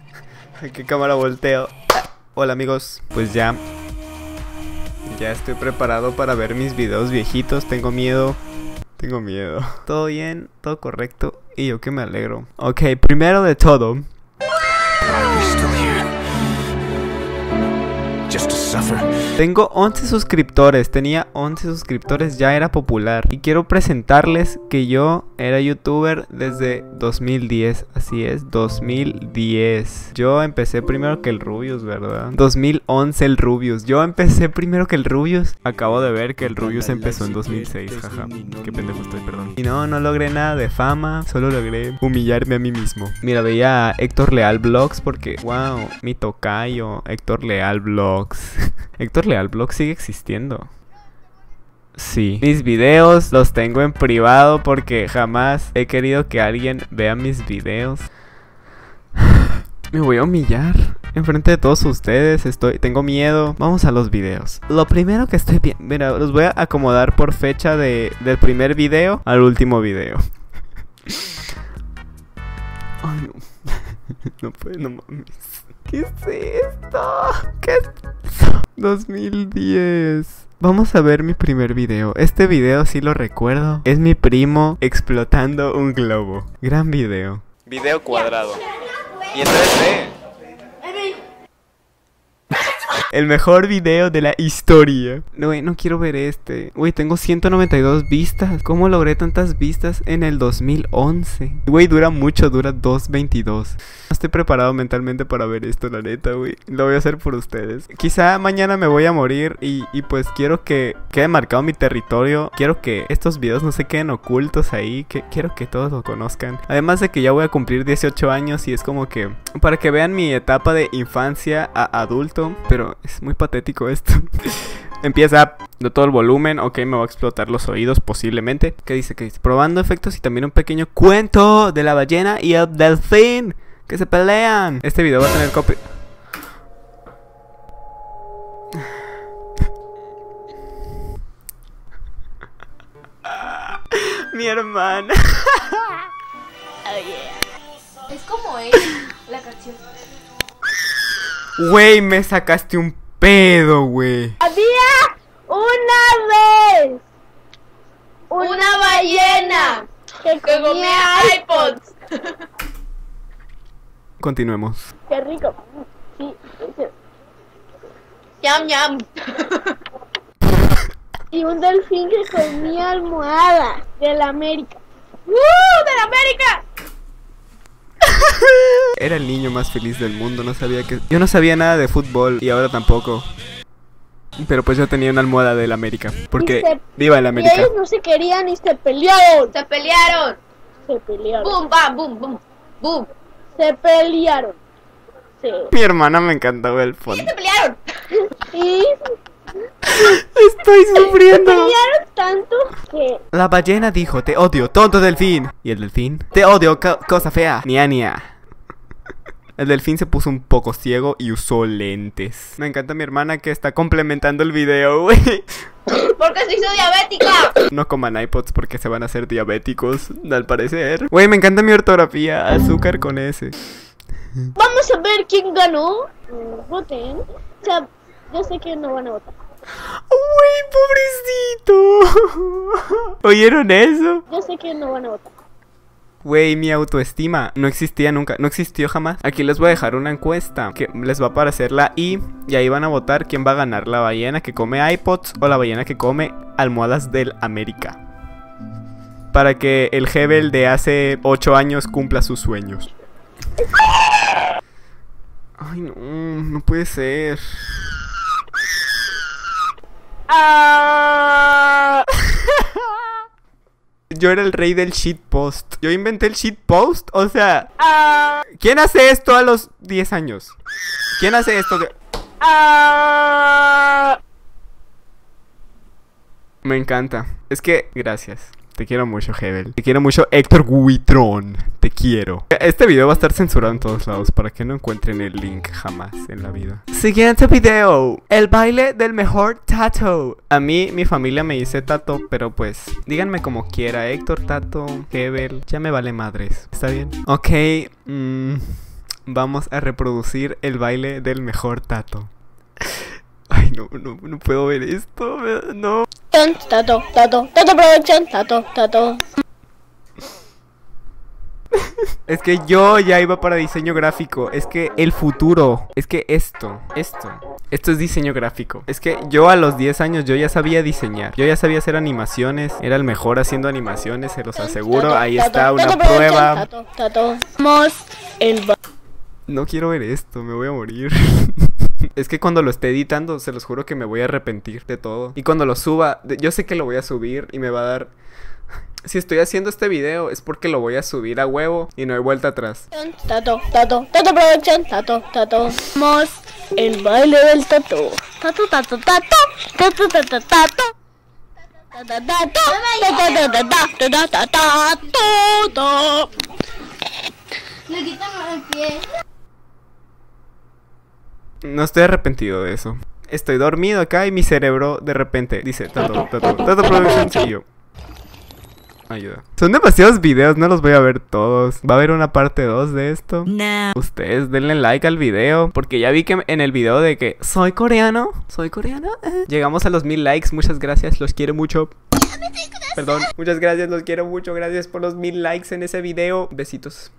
¿Qué cámara volteo? Hola amigos, pues ya Ya estoy preparado para ver mis videos viejitos. Tengo miedo. Tengo miedo. Todo bien, todo correcto. Y yo que me alegro. Ok, primero de todo Tengo 11 suscriptores, tenía 11 suscriptores, ya era popular. Y quiero presentarles que yo era youtuber desde 2010, así es, 2010. Yo empecé primero que el Rubius, ¿verdad? 2011 el Rubius. Yo empecé primero que el Rubius. Acabo de ver que el Rubius empezó en 2006, jaja. Qué pendejo estoy, perdón. Y no, no logré nada de fama, solo logré humillarme a mí mismo. Mira, veía a Héctor Leal Vlogs porque, wow, mi tocayo, Héctor Leal Vlogs. Héctor Leal Blog sigue existiendo. Sí. Mis videos los tengo en privado porque jamás he querido que alguien vea mis videos. Me voy a humillar enfrente de todos ustedes. Estoy, tengo miedo. Vamos a los videos. Lo primero que estoy viendo, mira, los voy a acomodar por fecha de, del primer video al último video. Ay, no. No puedo, no mames. ¿Qué es esto? ¿Qué es esto? 2010. Vamos a ver mi primer video. Este video sí lo recuerdo. Es mi primo explotando un globo. Gran video. Video cuadrado. Y en 3D. El mejor video de la historia. No, no quiero ver este. Güey, tengo 192 vistas. ¿Cómo logré tantas vistas en el 2011? Güey, dura mucho, dura 2.22. No estoy preparado mentalmente para ver esto, la neta, güey. Lo voy a hacer por ustedes. Quizá mañana me voy a morir y, y pues quiero que quede marcado mi territorio. Quiero que estos videos no se queden ocultos ahí. Que quiero que todos lo conozcan. Además de que ya voy a cumplir 18 años y es como que para que vean mi etapa de infancia a adulto. Pero es muy patético esto. Empieza de todo el volumen. Ok, me va a explotar los oídos posiblemente. ¿Qué dice? ¿Qué dice? Probando efectos y también un pequeño cuento de la ballena y el delfín que se pelean. Este video va a tener copy. Mi hermana. Es como él, la canción. Güey, me sacaste un pedo, güey. Había una vez Una ballena que comía iPods. Continuemos. Qué rico. Sí. Yam yam. Y un delfín que comía almohadas de la América. ¡Uh! ¡De la América! Era el niño más feliz del mundo, no sabía que... Yo no sabía nada de fútbol y ahora tampoco. Pero pues yo tenía una almohada del América. Porque Y se- viva el Y América. ellos no se querían y se pelearon. Se pelearon. Se pelearon. Boom, bam, boom, boom. Boom. Se pelearon. Sí. Mi hermana me encantaba el ¿Y fondo. se pelearon? Y Estoy sufriendo. pelearon tanto que La ballena dijo, te odio, tonto delfín. Y el delfín, te odio, co- cosa fea. Nia, nia. El delfín se puso un poco ciego y usó lentes. Me encanta mi hermana que está complementando el video, güey. Porque se hizo diabética. No coman iPods porque se van a hacer diabéticos, al parecer. Güey, me encanta mi ortografía. Azúcar con S. vamos a ver quién ganó. Mm, Voten. O sea, yo sé que no van a votar. Güey, pobrecito. ¿Oyeron eso? Yo sé que no van a votar. Güey, mi autoestima no existía nunca, no existió jamás. Aquí les voy a dejar una encuesta que les va a aparecer la I y ahí van a votar quién va a ganar, la ballena que come iPods o la ballena que come almohadas del América. Para que el Hebel de hace 8 años cumpla sus sueños. Ay, no, no puede ser. Ah, Yo era el rey del shitpost. Yo inventé el shitpost. O sea, ah, ¿quién hace esto a los 10 años? ¿Quién hace esto? de- ah. Me encanta. Es que, gracias. Te quiero mucho, Hebel. Te quiero mucho, Héctor Guitrón. Te quiero. Este video va a estar censurado en todos lados para que no encuentren el link jamás en la vida. Siguiente video. El baile del mejor tato. A mí, mi familia me dice tato, pero pues, díganme como quiera. Héctor, tato, Hebel. Ya me vale madres. ¿Está bien? Ok. mm, vamos a reproducir el baile del mejor tato. Ay, no, no, no puedo ver esto. me- Tato, tato, tato production, tato, tato. Es que yo ya iba para diseño gráfico. Es que el futuro. Es que esto. Esto. Esto es diseño gráfico. Es que yo a los 10 años yo ya sabía diseñar. Yo ya sabía hacer animaciones. Era el mejor haciendo animaciones, se los aseguro. Ahí está una prueba. Vamos el No quiero ver esto, me voy a morir. es que cuando lo esté editando, se los juro que me voy a arrepentir de todo. Y cuando lo suba, yo sé que lo voy a subir y me va a dar... Si estoy haciendo este video es porque lo voy a subir a huevo y no hay vuelta atrás. Tato, tato, tato production, tato, tato. Vamos el baile del tato. Tato, tato, tato, tato, tato, tato. Tato, tato, tato, tato, tato, tato, tato. Le quitan el pie. No estoy arrepentido de eso. Estoy dormido acá y mi cerebro de repente dice Tato, Tato, Tato Productions y yo. Ayuda. Son demasiados videos, no los voy a ver todos. Va a haber una parte 2 de esto. Ustedes denle like al video. Porque ya vi que en el video de que soy coreano. Soy coreano. eh. Llegamos a los mil likes. Muchas gracias. Los quiero mucho. Perdón. Muchas gracias. Los quiero mucho. Gracias por los mil likes en ese video. Besitos.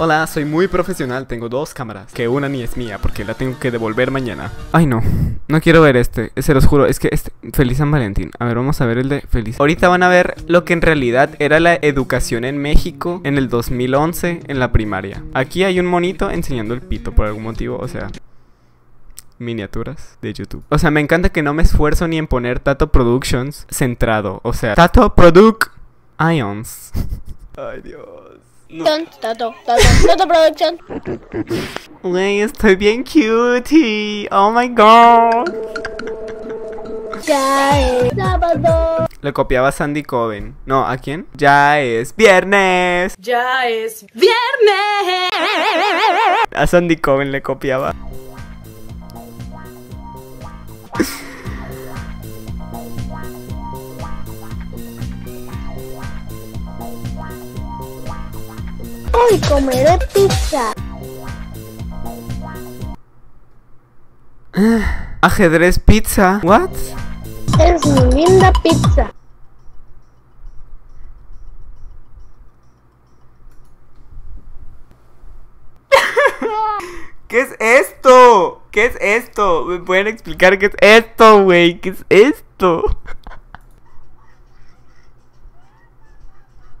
Hola, soy muy profesional, tengo dos cámaras, que una ni es mía porque la tengo que devolver mañana. Ay no, no quiero ver este, se los juro, es que este, Feliz San Valentín. A ver, vamos a ver el de Feliz. Ahorita van a ver lo que en realidad era la educación en México en el 2011 en la primaria. Aquí hay un monito enseñando el pito por algún motivo, o sea, miniaturas de YouTube. O sea, me encanta que no me esfuerzo ni en poner Tato Productions centrado, o sea, Tato Product Ions. Ay, Dios. No. Tato, tato, tato production. Güey, estoy bien cutie. Oh my god. Ya es sábado. Le copiaba a Sandy Coven. No, ¿a quién? Ya es viernes. Ya es viernes. A Sandy Coven le copiaba. Hoy comeré pizza. Ajedrez pizza. What? Es mi linda pizza. ¿Qué es esto? ¿Qué es esto? ¿Me pueden explicar qué es esto, güey? ¿Qué es esto?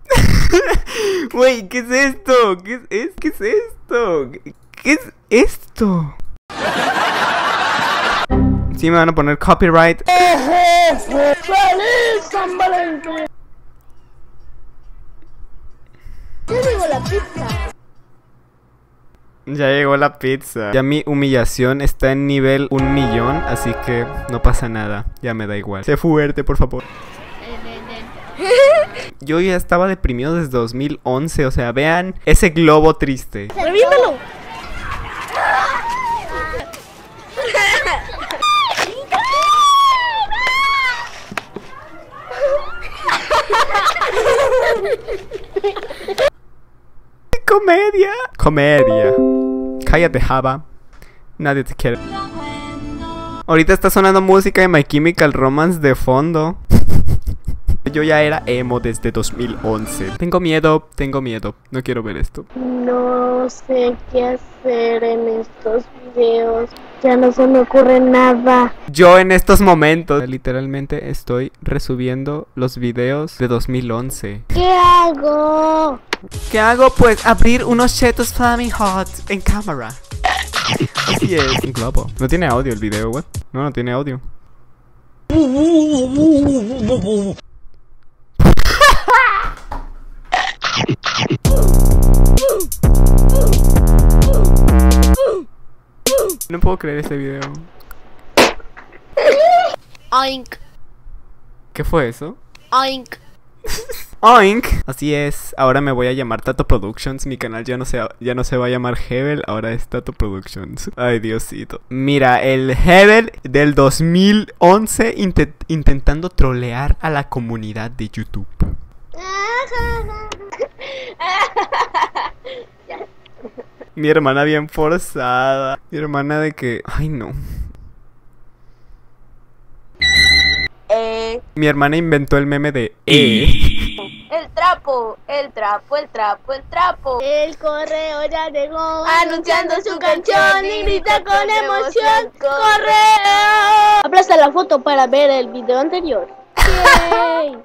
Güey, ¿qué es esto? ¿Qué es, es- ¿Qué es esto? ¿Qué, qué es esto? Sí, me van a poner copyright. ¡Feliz San Valentín! Ya llegó la pizza. Ya llegó la pizza. Ya mi humillación está en nivel un millón, así que no pasa nada. Ya me da igual. Sé fuerte, por favor. Yo ya estaba deprimido desde 2011, o sea, vean ese globo triste. ¡Revíntalo! Comedia. Comedia. Cállate, Java. Nadie te quiere. Ahorita está sonando música de My Chemical Romance de fondo. Yo ya era emo desde 2011. Tengo miedo, tengo miedo. No quiero ver esto. No sé qué hacer en estos videos. Ya no se me ocurre nada. Yo en estos momentos literalmente estoy resubiendo los videos de 2011. ¿Qué hago? ¿Qué hago? Pues abrir unos chetos Flaming Hot en cámara. Así es, un globo. No tiene audio el video, what? No, no tiene audio. No puedo creer este video. Oink, ¿Qué fue eso? oink. Oink. Así es, ahora me voy a llamar Tato Productions. Mi canal ya no se, ya no se va a llamar Hebel, ahora es Tato Productions. Ay, Diosito. Mira, el Hebel del 2011 inte- intentando trolear a la comunidad de YouTube. Mi hermana bien forzada. Mi hermana de que... Ay, no. Eh, Mi hermana inventó el meme de... Eh. el trapo, el trapo, el trapo, el trapo. El correo ya llegó. Anunciando su canción y grita con emoción. ¡Correo! Aplasta la foto para ver el video anterior. Yay.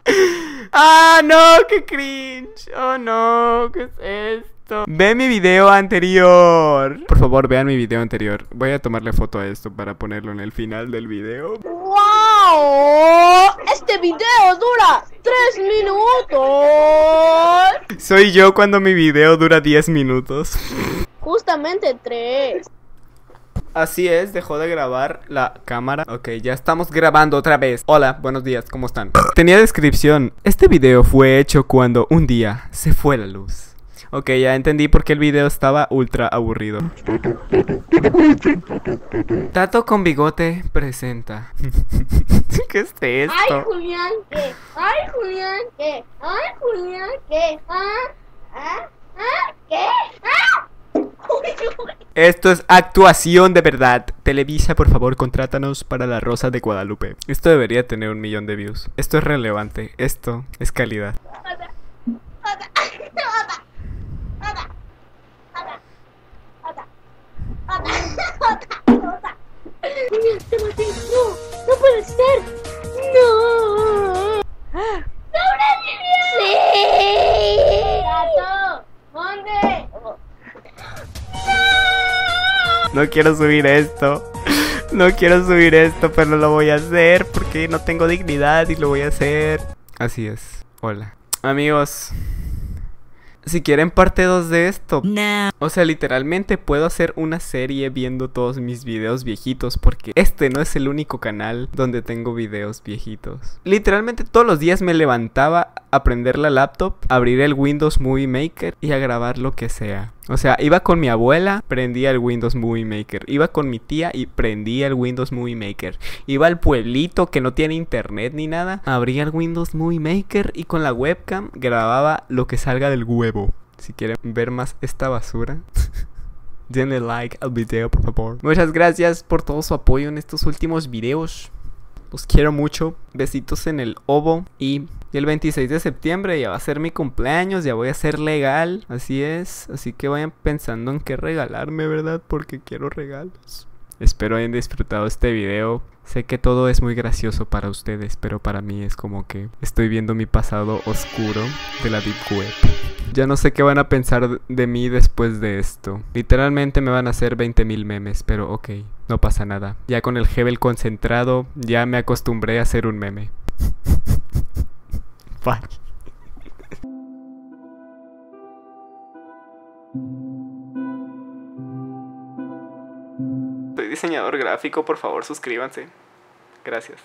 ¡Ah, no! ¡Qué cringe! ¡Oh, no! ¿Qué es esto? Ve mi video anterior. Por favor, vean mi video anterior. Voy a tomarle foto a esto para ponerlo en el final del video. ¡Wow! Este video dura tres minutos. Soy yo cuando mi video dura 10 minutos. Justamente tres. Así es, dejó de grabar la cámara. Ok, ya estamos grabando otra vez. Hola, buenos días, ¿cómo están? Tenía descripción. Este video fue hecho cuando un día se fue la luz. Ok, ya entendí por qué el video estaba ultra aburrido. Tato con bigote presenta. ¿Qué es Ay, esto? Julián, ¿qué? Ay, Julián, ¿qué? Ay, Julián, ¿qué? Ah, ah, ah, ¿qué? Ah. Esto es actuación de verdad. Televisa, por favor, contrátanos para La Rosa de Guadalupe. Esto debería tener un millón de views. Esto es relevante. Esto es calidad. Julián, te maté. No, no puede ser. No. ¡Sobrevivió! ¡Sí! Tato, ¿dónde? No quiero subir esto. No quiero subir esto, pero lo voy a hacer porque no tengo dignidad y lo voy a hacer. Así es. Hola. Amigos. Si quieren parte 2 de esto. O sea, literalmente puedo hacer una serie viendo todos mis videos viejitos porque este no es el único canal donde tengo videos viejitos. Literalmente todos los días me levantaba a prender la laptop, abrir el Windows Movie Maker y a grabar lo que sea. O sea, iba con mi abuela, prendía el Windows Movie Maker. Iba con mi tía y prendía el Windows Movie Maker. Iba al pueblito que no tiene internet ni nada, abría el Windows Movie Maker y con la webcam grababa lo que salga del huevo. Si quieren ver más esta basura. Denle like al video, por favor. Muchas gracias por todo su apoyo en estos últimos videos. Los quiero mucho. Besitos en el ovo. Y el 26 de septiembre ya va a ser mi cumpleaños. Ya voy a ser legal. Así es. Así que vayan pensando en qué regalarme, ¿verdad? Porque quiero regalos. Espero hayan disfrutado este video. Sé que todo es muy gracioso para ustedes, pero para mí es como que estoy viendo mi pasado oscuro de la Deep Web. Ya no sé qué van a pensar de mí después de esto. Literalmente me van a hacer 20.000 memes, pero ok, no pasa nada. Ya con el Hebel concentrado, ya me acostumbré a hacer un meme. Bye. Diseñador gráfico, por favor suscríbanse. Gracias.